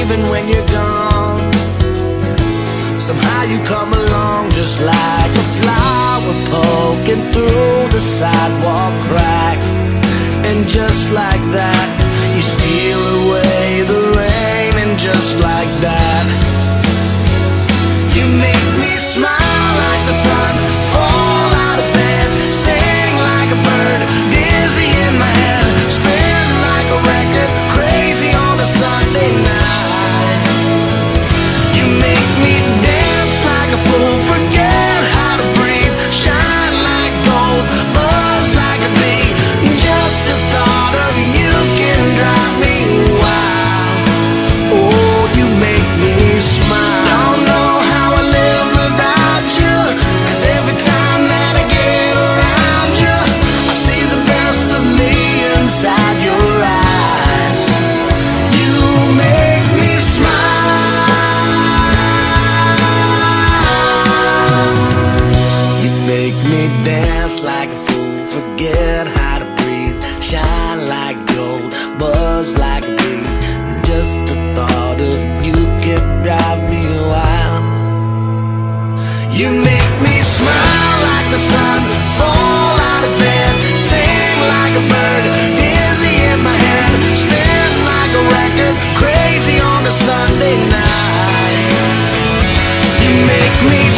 Even when you're gone, somehow you come along just like a flower poking through the sidewalk crack. And just like that, you steal away the rain, and just like that. Make me dance like a fool, forget how to breathe. Shine like gold, buzz like a bee. Just the thought of you can drive me wild. You make me smile like the sun, fall out of bed. Sing like a bird, dizzy in my head. Spin like a record, crazy on a Sunday night. You make me